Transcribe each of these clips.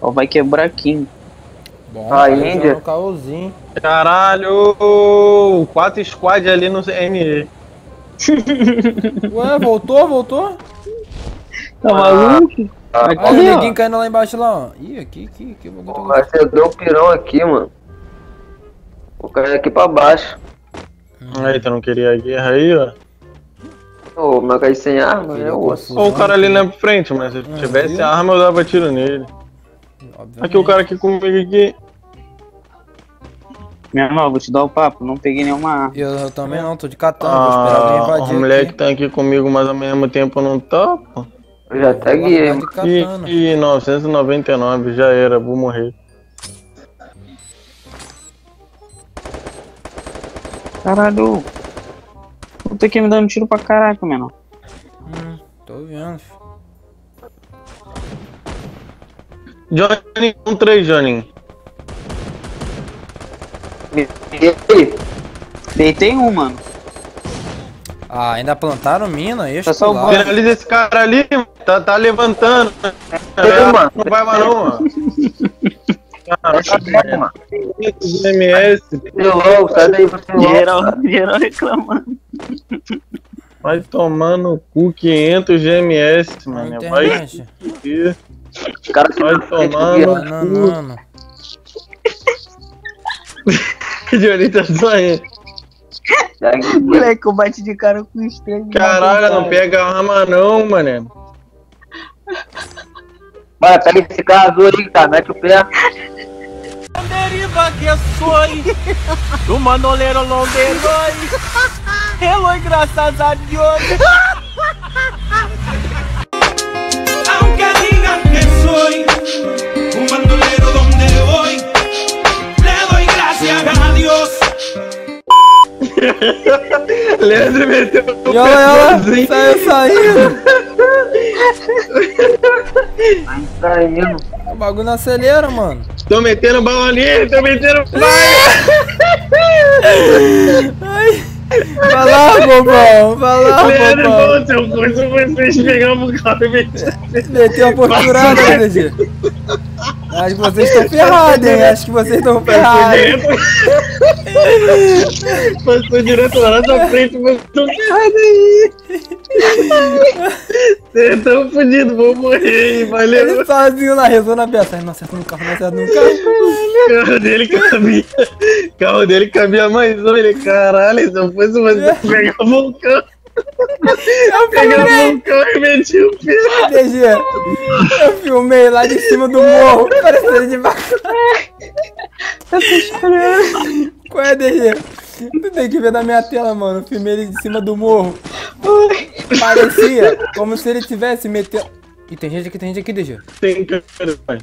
Ó, vai quebrar aqui. Bom, Ah, tá Índia. no. Caralho! Quatro squad ali no ME. Ué, voltou, voltou? Tá maluco? Ah, Aqui, Olha o ó. neguinho caindo lá embaixo lá, ó. Ih, aqui, aqui, aqui. O bagulho tá Vai ser deu um pirão aqui, mano. Vou cair aqui pra baixo. Aí, tu não queria a guerra aí, ó. Ô, mas cair sem arma, é osso. Ó, o cara ali na frente, mas se Ah, tivesse arma eu dava tiro nele. Obviamente. Aqui o cara aqui comigo aqui. Meu irmão, vou te dar o papo. Não peguei nenhuma arma. Eu, eu também não, tô de katana, vou esperar alguém Ah, invadir. o moleque aqui. tá aqui comigo, mas ao mesmo tempo não tá, pô. Eu já até guiei. E, e 999, já era, vou morrer. Caralho. Puta que me dando tiro pra caraca, menor. Hum, tô vendo. filho. Johnny, um 3, Johnny. Aí? Deitei um, mano. Ah, ainda plantaram mina? Tá Extra só o lá. Finaliza esse cara ali, tá, tá levantando. Ei, mano. Não vai mais não, mano. Mano. 500 ms, Seu louco, sai daí. Geral, geral reclamando. Vai tomar no cu 500 GMS, mano. Vai internet. O cara que Vai tomar no- ó. Bananano. Johnny tá saindo. Já guiei. Moleque, eu bati de cara com estrela. Caralho, não pega arma não, mano. Bora, pega esse carro azul aí, cara. Mete o pé. deriva que soy tu mandolero donde voy Eloy gracias a Dios Aunque digan que soy un bandolero donde voy Le doy gracias a Dios Leandro meteu o E olha ela, pezinho. saiu saindo. Tá indo. O bagulho não acelera, mano. Tô metendo bala nele, tô metendo bala. Vai lá, bobão. Vai lá, Leandro, bobão. seu cu, se vocês pegavam o carro e. Meteu a posturada, né, DG? Acho que vocês estão ferrados, hein? Acho que vocês estão ferrados. Passou direto lá na frente, mas tô ferrado aí. Vocês tão fudidos, vou morrer, valeu. Ele sozinho lá, rezou na peça. Ai, Não acerta no carro, não acerta no carro. O carro dele cabia. O carro dele cabia mais um. Ele, caralho, se eu fosse você, pegava o carro. Eu Pegava filmei, o carro e metia o pé. DG. Eu filmei lá de cima do morro, parecendo de baixo. Qual é, DG? Tu tem que ver na minha tela, mano. Eu filmei ele de cima do morro. Parecia como se ele tivesse metendo. E tem gente aqui, tem gente aqui, DG. Tem cara, pai.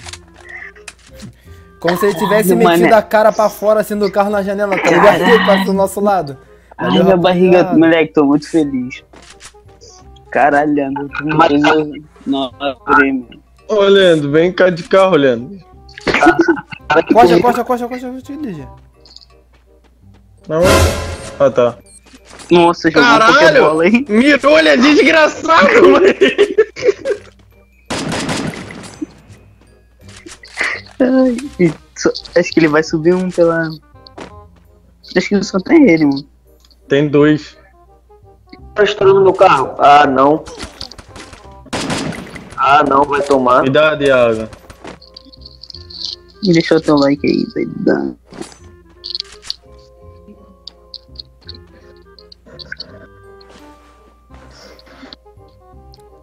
Como se ele tivesse Caralho, metido mané. a cara pra fora assim do carro na janela, tá ligado? Ele passa do nosso lado. Ai, minha barriga, moleque, tô muito feliz. Caralho, Leandro, fez eu não prêmio. Ô, Leandro, vem cá de carro, Leandro. Coxa, coxa, coxa, coxa, coxa, DG. Não. Ah, tá. Nossa, jogou Caralho! pokebola aí. Mirou, ele é desgraçado, mano. Ai, só- acho que ele vai subir um pela. Acho que só tem ele, mano. Tem dois. Tá estourando meu carro. Ah, não. Ah, não, vai tomar. Cuidado, Iago. E deixa o teu like aí, doidão.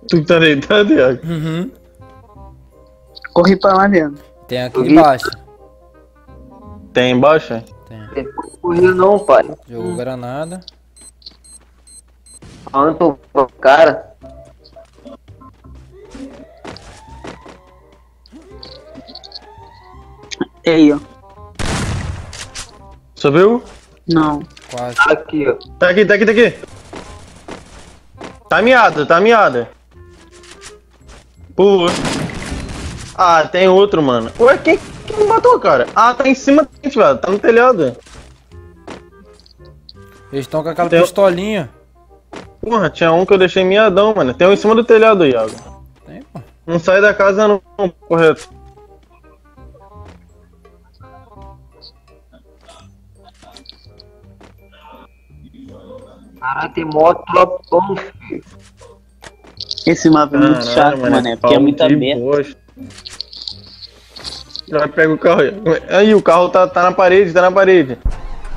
Tu tá deitado, Iago? Uhum. Corre pra lá, Leandro. Tem aqui embaixo. Tem embaixo? Tem. Tem correr não, pai. Jogou granada. Falando pro pro cara. E aí, ó. Subiu? Não. Quase. Aqui, ó. Tá aqui, tá aqui, tá aqui. Tá miado, tá miado. Pula. Ah, tem outro, mano. Ué, quem, quem matou, cara? Ah, tá em cima da gente, velho. Tá no telhado. Eles estão com aquela Tem- pistolinha. Porra, tinha um que eu deixei miadão, mano. Tem um em cima do telhado, Iago. Tem, pô. Não sai da casa não, correto. Caralho, tem mó tropão, filho. Esse mapa é muito Caralho, chato, mano, mano, porque é muito aberto. bosta. Vai pega o carro aí. Aí, o carro tá, tá na parede, tá na parede.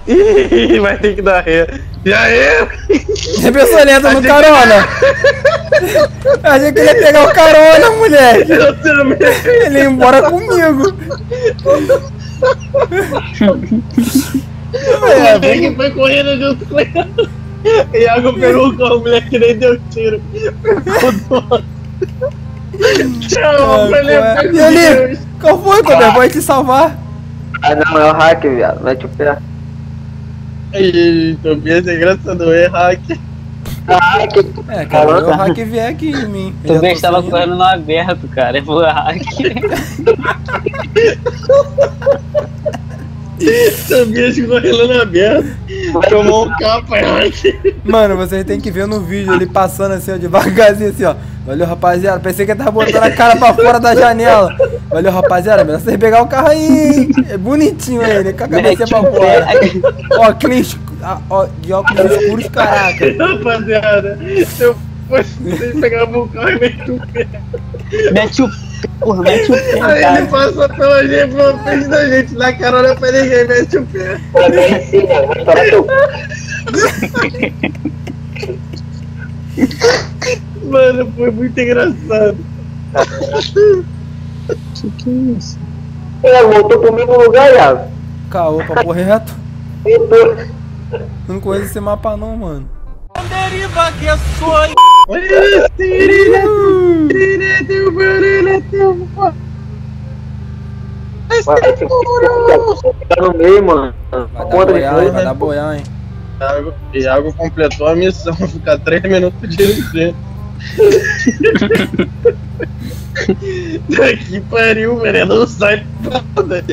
Ih, vai ter que dar ré. Já é! A pessoa ele entra no carona. Achei que ele ia pegar o carona, moleque. Eu também. Ele ia embora comigo. O moleque foi correndo junto com ele. Iago pegou o carro, o moleque nem deu tiro. Lado. Tchau, Ah, foi levar E ali? Qual foi, Cober? Pode te salvar. Ah, não, é o hack, viado. Mete o pé. Ih, Tobias é engraçado, é hack. Hack. É, cara, o hack vier aqui em mim. Tu Já vê tô que tava saindo. correndo no aberto, cara. É pro hack. Tobias correndo na aberta. Tomou um capa, hack. Mano, vocês têm que ver no vídeo ele passando assim, ó, devagarzinho assim, ó. Valeu, rapaziada. Pensei que ele tava botando a cara pra fora da janela. Valeu, rapaziada. Melhor vocês pegar o carro aí. É bonitinho ele, com a cabeça pra fora. Ó, esc- ah, ó, de óculos escuros, caraca. Rapaziada, eu fosse vocês pegavam o carro e metiam o pé. Mete o mete o pé, Aí ele cara. passa pela gente, pela frente da gente, na carona pra ninguém, mete o pé. Pra mim é? Vai estourar teu Mano, foi muito engraçado. Iago, voltou pro mesmo lugar, Iago. Caô, papo reto. Voltou. Não conheço esse mapa não, mano. Olha, tirilha, tirilha, ficar no meio, mano. Vai dar boiar, hein? Vai dar boiar, hein? Iago, Iago completou a missão, ficar 3 minutos de licença. Daqui pariu, velho, não sai nada.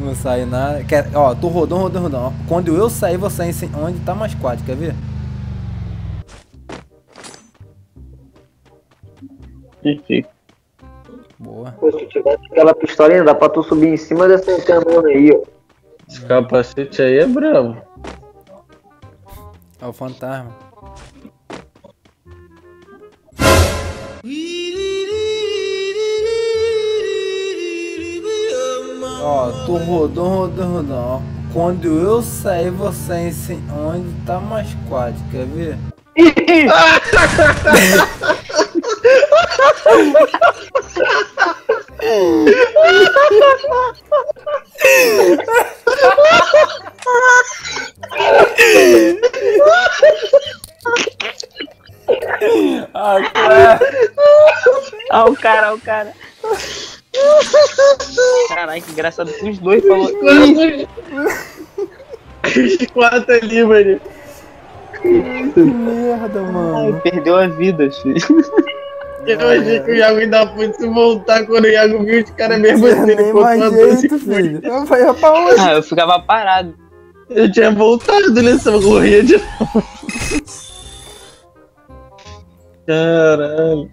Não sai nada. Quer, ó, tô rodando, rodando, rodando. Quando eu sair, vou sair onde tá mais quadro, quer ver? Boa. Pô, se tivesse aquela pistolinha, dá pra tu subir em cima dessa canona aí, ó. Esse capacete aí é bravo. É o fantasma. Ó, tô rodando, rodando, rodando. ó. Quando eu sair, sair sem- onde tá mais quadro, quer ver? Ah, cara. Ó o cara, o cara. Caralho, que engraçado que os dois falou. Os quatro ali, mano. Que merda, Ai, mano. perdeu a vida, filho. Eu achei que o Iago ainda fosse voltar quando o Iago viu os caras mesmo Não assim, nem mais a doce jeito, e foi. filho. Vai pra onde? Ah, eu ficava parado. Eu tinha voltado nessa corrida de novo. Caralho.